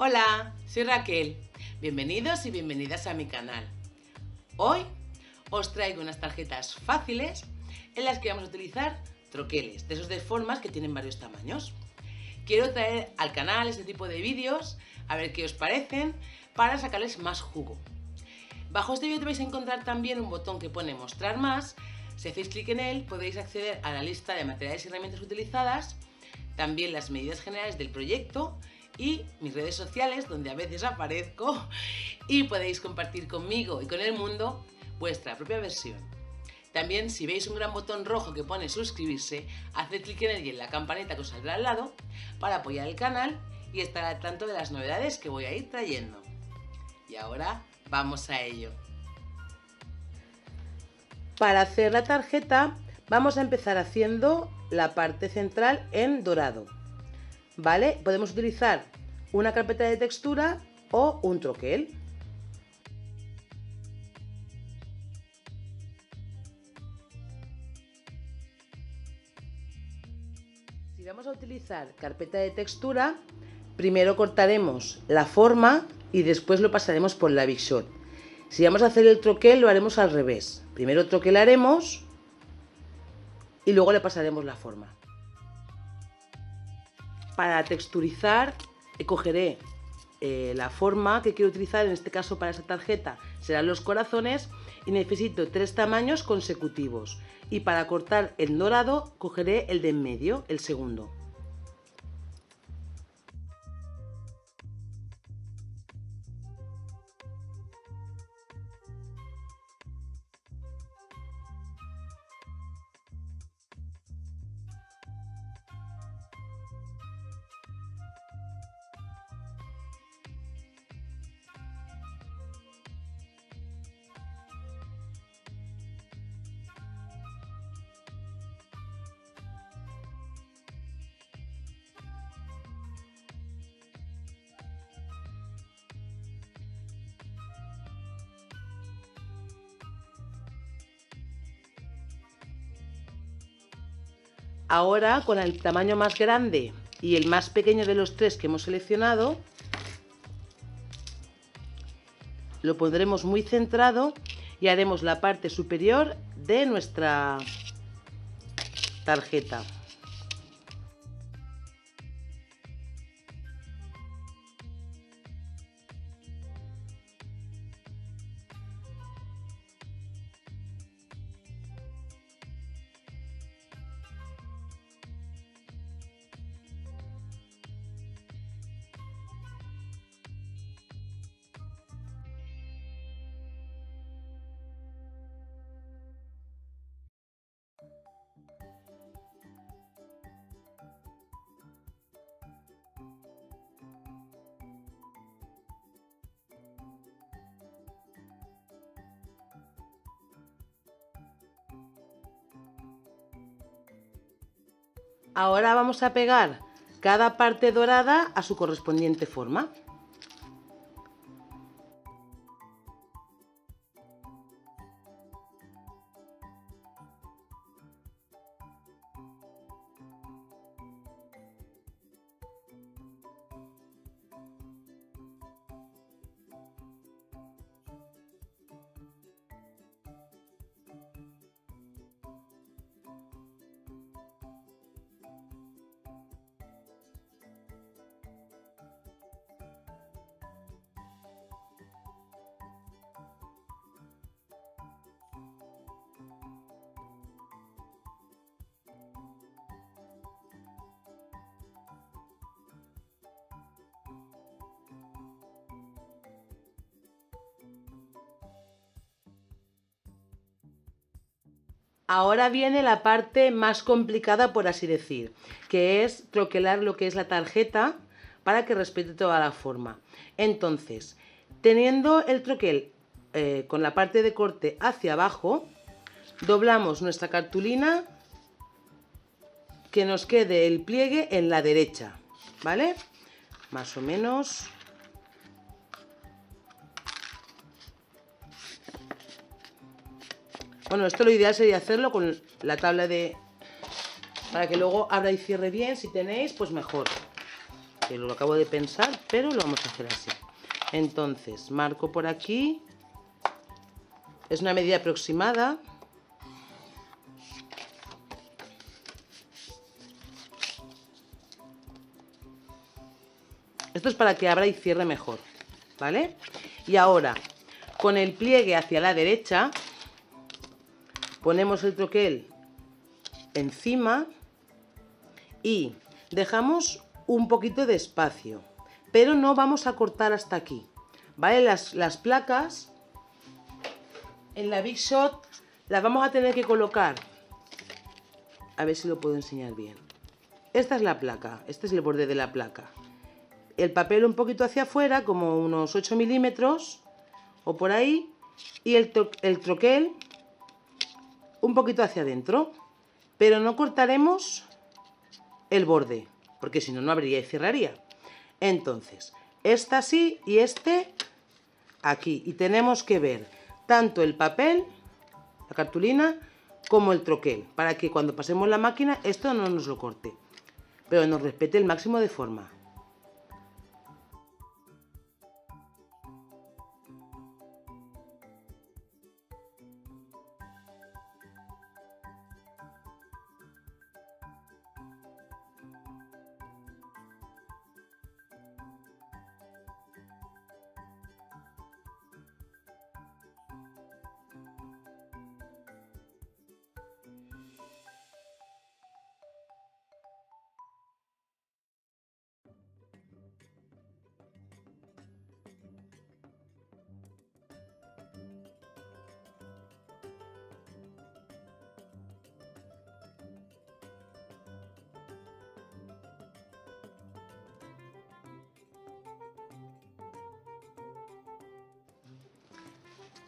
Hola, soy Raquel. Bienvenidos y bienvenidas a mi canal. Hoy os traigo unas tarjetas fáciles en las que vamos a utilizar troqueles, de esos de formas que tienen varios tamaños. Quiero traer al canal este tipo de vídeos, a ver qué os parecen, para sacarles más jugo. Bajo este vídeo vais a encontrar también un botón que pone mostrar más. Si hacéis clic en él podéis acceder a la lista de materiales y herramientas utilizadas, también las medidas generales del proyecto y mis redes sociales donde a veces aparezco y podéis compartir conmigo y con el mundo vuestra propia versión. También si veis un gran botón rojo que pone suscribirse, haced clic en él y en la campanita que os saldrá al lado para apoyar el canal y estar al tanto de las novedades que voy a ir trayendo. Y ahora vamos a ello. Para hacer la tarjeta vamos a empezar haciendo la parte central en dorado. ¿Vale? Podemos utilizar una carpeta de textura o un troquel. Si vamos a utilizar carpeta de textura, primero cortaremos la forma y después lo pasaremos por la Big Shot. Si vamos a hacer el troquel lo haremos al revés. Primero troquelaremos y luego le pasaremos la forma. Para texturizar cogeré eh, la forma que quiero utilizar, en este caso para esta tarjeta serán los corazones y necesito tres tamaños consecutivos. Y para cortar el dorado cogeré el de en medio, el segundo. Ahora con el tamaño más grande y el más pequeño de los tres que hemos seleccionado, lo pondremos muy centrado y haremos la parte superior de nuestra tarjeta. Ahora vamos a pegar cada parte dorada a su correspondiente forma. Ahora viene la parte más complicada, por así decir, que es troquelar lo que es la tarjeta para que respete toda la forma. Entonces, teniendo el troquel eh, con la parte de corte hacia abajo, doblamos nuestra cartulina que nos quede el pliegue en la derecha, ¿vale? Más o menos Bueno, esto lo ideal sería hacerlo con la tabla de... Para que luego abra y cierre bien, si tenéis, pues mejor. que lo acabo de pensar, pero lo vamos a hacer así. Entonces, marco por aquí. Es una medida aproximada. Esto es para que abra y cierre mejor, ¿vale? Y ahora, con el pliegue hacia la derecha, ponemos el troquel encima y dejamos un poquito de espacio, pero no vamos a cortar hasta aquí, ¿vale? Las, las placas en la Big Shot las vamos a tener que colocar, a ver si lo puedo enseñar bien. Esta es la placa, este es el borde de la placa. El papel un poquito hacia afuera, como unos 8 milímetros, o por ahí, y el, el troquel un poquito hacia adentro, pero no cortaremos el borde, porque si no, no abriría y cerraría. Entonces, esta así y este aquí. Y tenemos que ver tanto el papel, la cartulina, como el troquel, para que cuando pasemos la máquina esto no nos lo corte, pero nos respete el máximo de forma.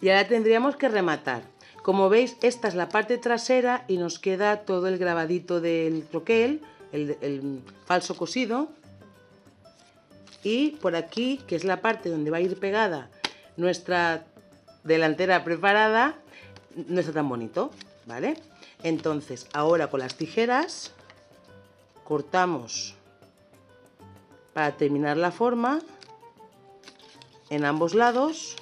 Y ahora tendríamos que rematar. Como veis, esta es la parte trasera y nos queda todo el grabadito del troquel, el, falso cosido. Y por aquí, que es la parte donde va a ir pegada nuestra delantera preparada, no está tan bonito, ¿vale? Entonces, ahora con las tijeras cortamos para terminar la forma en ambos lados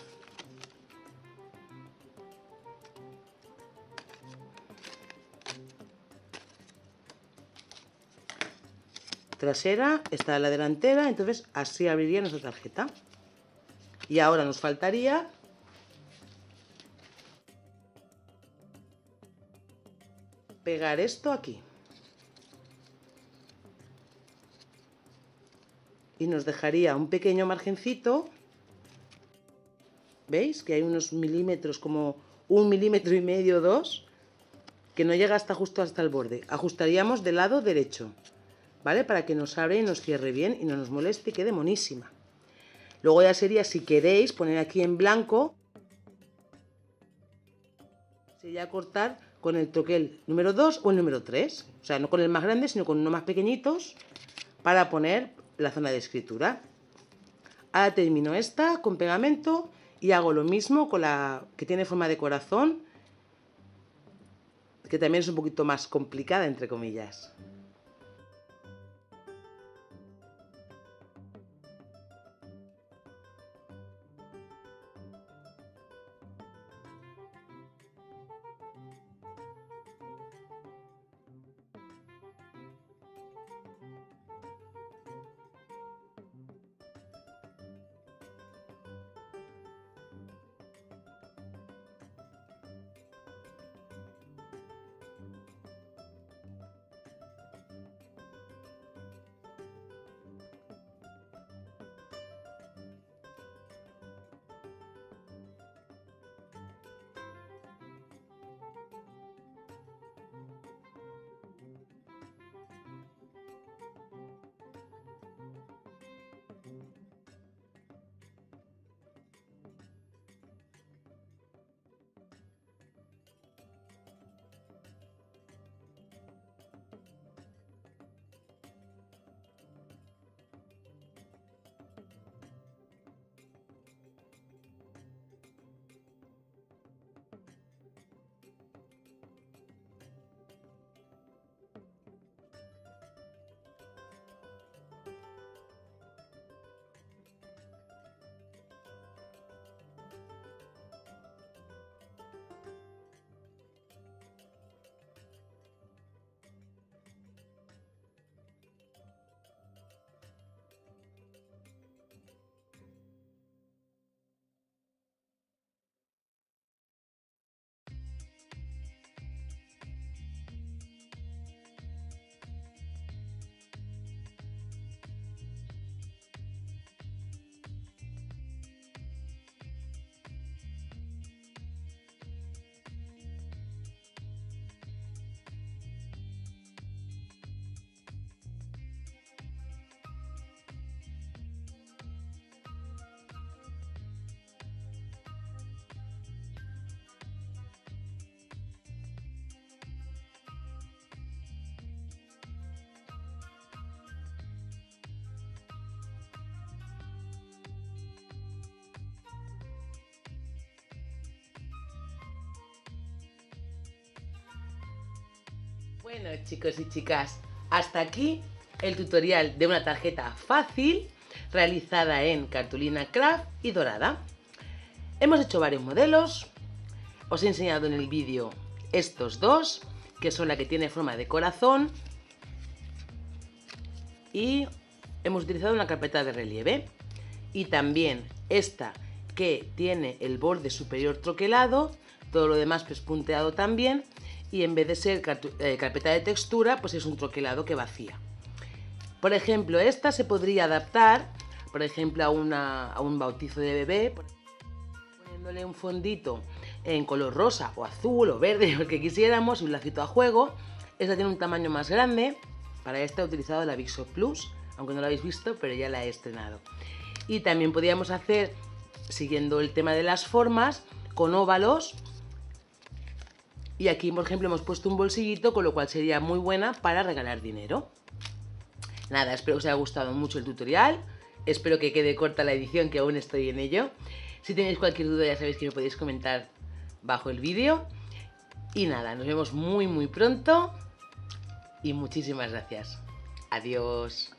trasera, está la delantera, entonces así abriría nuestra tarjeta. Y ahora nos faltaría pegar esto aquí. Y nos dejaría un pequeño margencito. ¿Veis? Que hay unos milímetros, como un milímetro y medio, dos, que no llega hasta justo hasta el borde. Ajustaríamos del lado derecho. ¿Vale? Para que nos abra y nos cierre bien y no nos moleste y quede monísima. Luego ya sería, si queréis, poner aquí en blanco, sería cortar con el troquel número 2 o el número 3, o sea, no con el más grande, sino con uno más pequeñitos, para poner la zona de escritura. Ahora termino esta con pegamento y hago lo mismo con la que tiene forma de corazón, que también es un poquito más complicada, entre comillas. Bueno chicos y chicas, hasta aquí el tutorial de una tarjeta fácil realizada en cartulina craft y dorada. Hemos hecho varios modelos, os he enseñado en el vídeo estos dos, que son la que tiene forma de corazón y hemos utilizado una carpeta de relieve y también esta que tiene el borde superior troquelado, todo lo demás pues punteado también y en vez de ser eh, carpeta de textura pues es un troquelado que vacía. Por ejemplo, esta se podría adaptar, por ejemplo, a, a un bautizo de bebé, poniéndole un fondito en color rosa o azul o verde, el que quisiéramos, un lacito a juego. Esta tiene un tamaño más grande, para esta he utilizado la Bixo Plus, aunque no lo habéis visto, pero ya la he estrenado. Y también podríamos hacer, siguiendo el tema de las formas, con óvalos. Y aquí, por ejemplo, hemos puesto un bolsillito, con lo cual sería muy buena para regalar dinero. Nada, espero que os haya gustado mucho el tutorial. Espero que quede corta la edición, que aún estoy en ello. Si tenéis cualquier duda ya sabéis que me podéis comentar bajo el vídeo. Y nada, nos vemos muy muy pronto y muchísimas gracias. Adiós.